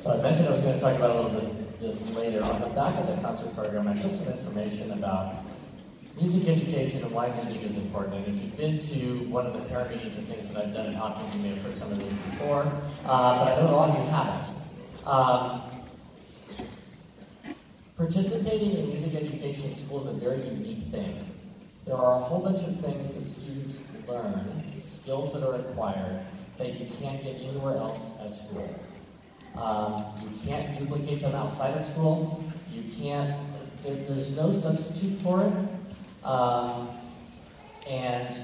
So I mentioned I was going to talk about a little bit this later. On the back of the concert program, I put some information about music education and why music is important. And if you've been to one of the parent meetings and things that I've done at Hopkins, you may have heard some of this before, uh, but I know a lot of you haven't. Um, participating in music education in school is a very unique thing. There are a whole bunch of things that students learn, skills that are acquired, that you can't get anywhere else at school. Um, you can't duplicate them outside of school. You can't, there, there's no substitute for it. Um, and,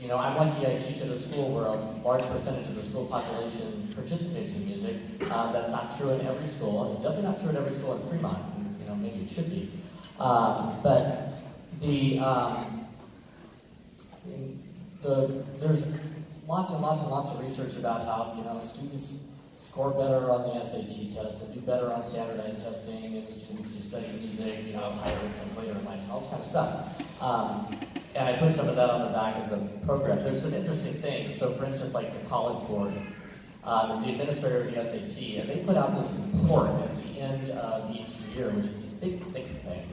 you know, I'm lucky I teach at a school where a large percentage of the school population participates in music. Uh, that's not true in every school. It's definitely not true in every school in Fremont. You know, maybe it should be. Um, but the, um, the, there's lots and lots and lots of research about how, you know, students score better on the SAT test and do better on standardized testing, and students who study music, you know, have higher incomes later in life, all this kind of stuff. Um, and I put some of that on the back of the program. There's some interesting things. So, for instance, like the College Board um, is the administrator of the SAT, and they put out this report at the end of each year, which is this big, thick thing.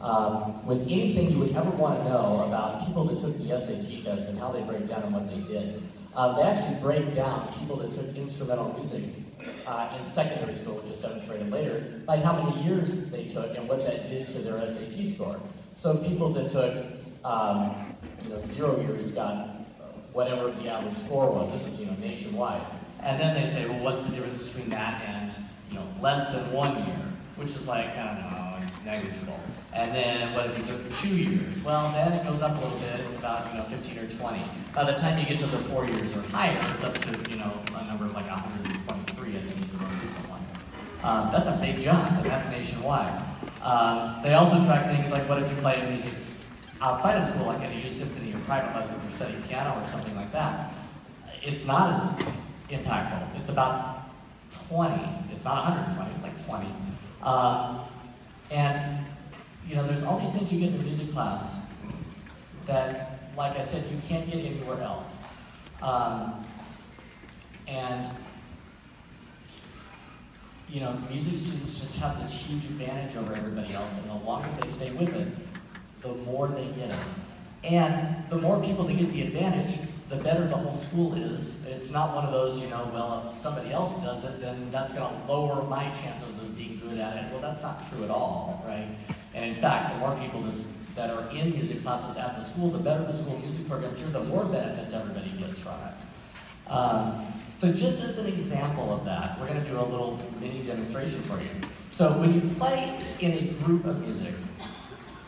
Um, with anything you would ever want to know about people that took the SAT test and how they break down and what they did. Um, they actually break down people that took instrumental music uh, in secondary school, which is seventh grade and later, by how many years they took and what that did to their SAT score. So people that took um, you know, zero years got whatever the average score was. This is you know nationwide. And then they say, well, what's the difference between that and you know less than one year, which is like I don't know, negligible. And then what if you took two years? Well, then it goes up a little bit. It's about you know 15 or 20. By the time you get to the four years or higher, it's up to you know a number of like 123, I think, for the most recent one. Um, that's a big jump, and that's nationwide. Um, they also track things like what if you play music outside of school, like at a youth symphony or private lessons or study piano or something like that. It's not as impactful. It's about 20. It's not 120. It's like 20. Um, and you know, there's all these things you get in music class that, like I said, you can't get anywhere else. Um, and, you know, music students just have this huge advantage over everybody else, and the longer they stay with it, the more they get it. And the more people that get the advantage, the better the whole school is. It's not one of those, you know, well, if somebody else does it, then that's going to lower my chances of being good at it. Well, that's not true at all, right? And in fact, the more people that are in music classes at the school, the better the school music programs here, the more benefits everybody gets from it. Um, so just as an example of that, we're going to do a little mini demonstration for you. So when you play in a group of music,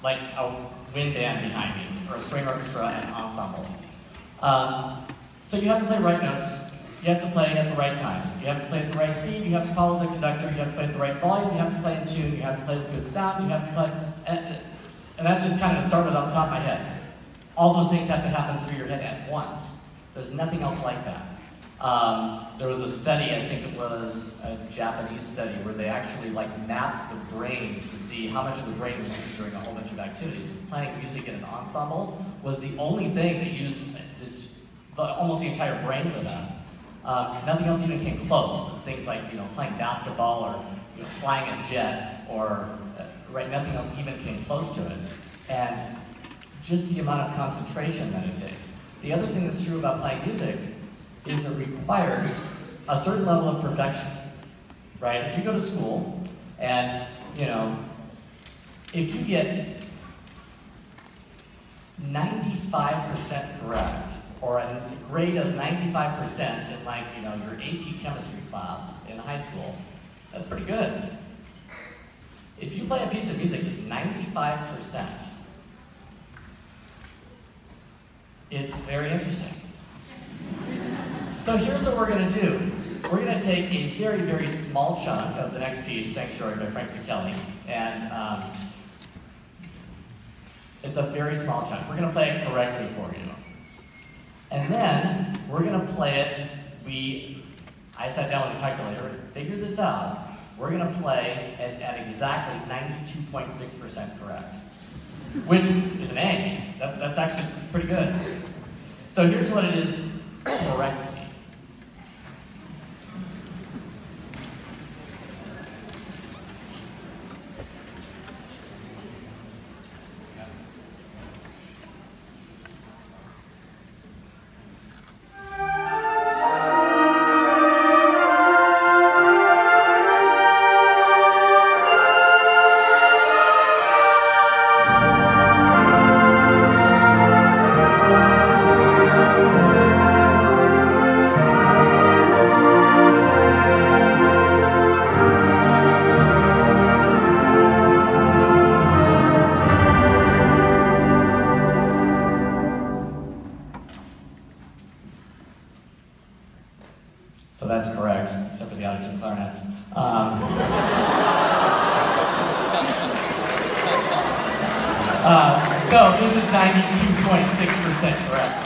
like a wind band behind me, or a string orchestra and ensemble, um, so you have to play right notes, you have to play at the right time. You have to play at the right speed, you have to follow the conductor, you have to play at the right volume, you have to play in tune, you have to play with good sound, you have to play, and, and that's just kind of a start with off the top of my head. All those things have to happen through your head at once. There's nothing else like that. Um, there was a study, I think it was a Japanese study, where they actually like mapped the brain to see how much of the brain was used during a whole bunch of activities. And playing music in an ensemble was the only thing that used this, almost the entire brain for that. Um, nothing else even came close. Things like you know playing basketball or you know, flying a jet or uh, right, nothing else even came close to it. And just the amount of concentration that it takes. The other thing that's true about playing music is it requires a certain level of perfection. Right? If you go to school and you know, if you get 95% correct, or a grade of 95% in like, you know, your AP chemistry class in high school, that's pretty good. If you play a piece of music at 95%, it's very interesting. So here's what we're going to do. We're going to take a very, very small chunk of the next piece, Sanctuary by Frank Ticheli, and um, it's a very small chunk. We're going to play it correctly for you. And then we're going to play it. We, I sat down with a calculator and figured this out. We're going to play at, at exactly 92.6% correct, which is an A. That's, that's actually pretty good. So here's what it is correctly. Uh, so this is 92.6% correct.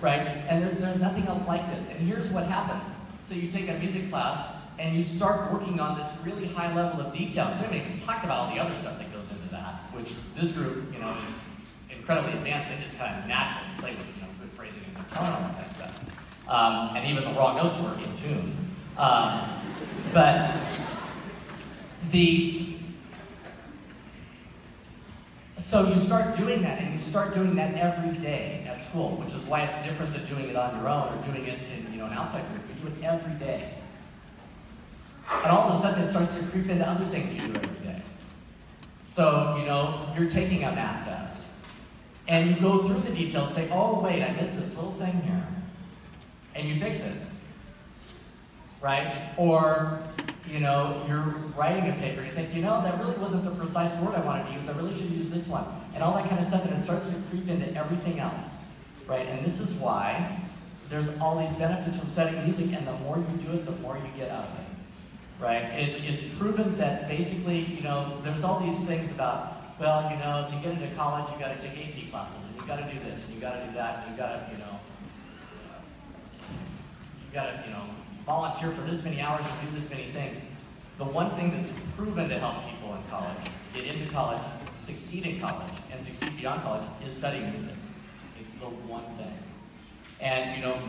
Right? And there, there's nothing else like this. And here's what happens. So you take a music class and you start working on this really high level of detail. Because I haven't even talked about all the other stuff that goes into that, which this group, you know, is incredibly advanced. They just kind of naturally play with you know, good phrasing and tone, and all that kind of stuff. Um, and even the raw notes were in tune. Um, but the so you start doing that, and you start doing that every day school, which is why it's different than doing it on your own or doing it in you know an outside group. You do it every day, and all of a sudden it starts to creep into other things you do every day. So you know you're taking a math test, and you go through the details, say, oh, wait, I missed this little thing here. And you fix it. Right? Or, you know, you're writing a paper, you think, you know, that really wasn't the precise word I wanted to use, I really should use this one. And all that kind of stuff, and it starts to creep into everything else. Right? And this is why there's all these benefits from studying music, and the more you do it, the more you get out of it. Right? It's, it's proven that basically, you know, there's all these things about well, you know, to get into college, you got to take AP classes, and you got to do this, and you got to do that, and you got to, you know, you got to, you know, volunteer for this many hours and do this many things. The one thing that's proven to help people in college, get into college, succeed in college, and succeed beyond college is studying music. It's the one thing. And, you know,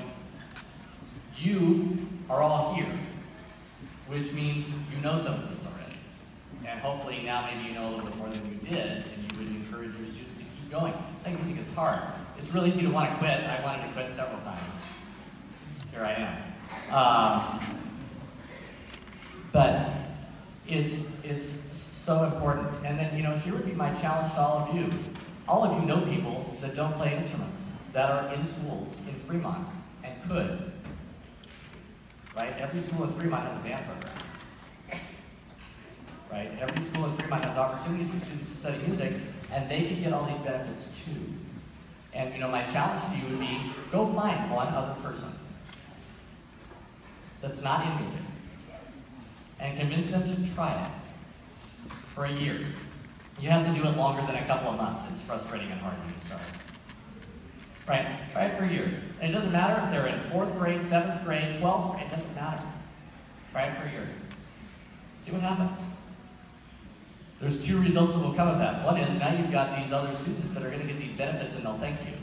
you are all here, which means you know some of this already. And hopefully now maybe you know a little bit more than you did, and you would encourage your students to keep going. I think music is hard. It's really easy to want to quit. I wanted to quit several times. Here I am. Um, but it's, it's so important. And then, you know, here would be my challenge to all of you. All of you know people that don't play instruments, that are in schools in Fremont, and could. Right? Every school in Fremont has a band program right? Every school in Fremont has opportunities for students to study music, and they can get all these benefits too. And you know, my challenge to you would be, go find one other person that's not in music, and convince them to try it for a year. You have to do it longer than a couple of months. It's frustrating and hard to do, start. Right? Try it for a year. And it doesn't matter if they're in fourth grade, seventh grade, 12th grade, it doesn't matter. Try it for a year. See what happens. There's two results that will come of that. One is now you've got these other students that are going to get these benefits and they'll thank you.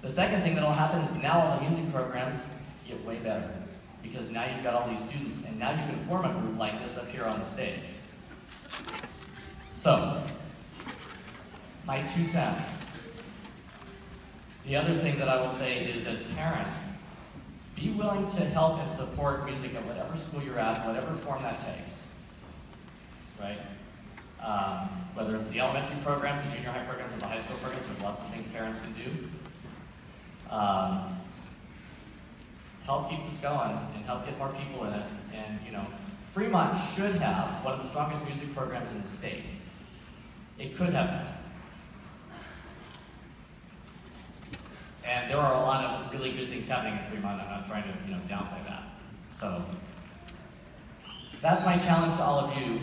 The second thing that will happen is now all the music programs get way better because now you've got all these students and now you can form a group like this up here on the stage. So, my two cents. The other thing that I will say is as parents, be willing to help and support music at whatever school you're at, whatever form that takes. Right? Um, whether it's the elementary programs, the junior high programs, or the high school programs, there's lots of things parents can do. Um, help keep this going and help get more people in it. And, you know, Fremont should have one of the strongest music programs in the state. It could have been. And there are a lot of really good things happening in Fremont. I'm not trying to, you know, downplay that. So that's my challenge to all of you.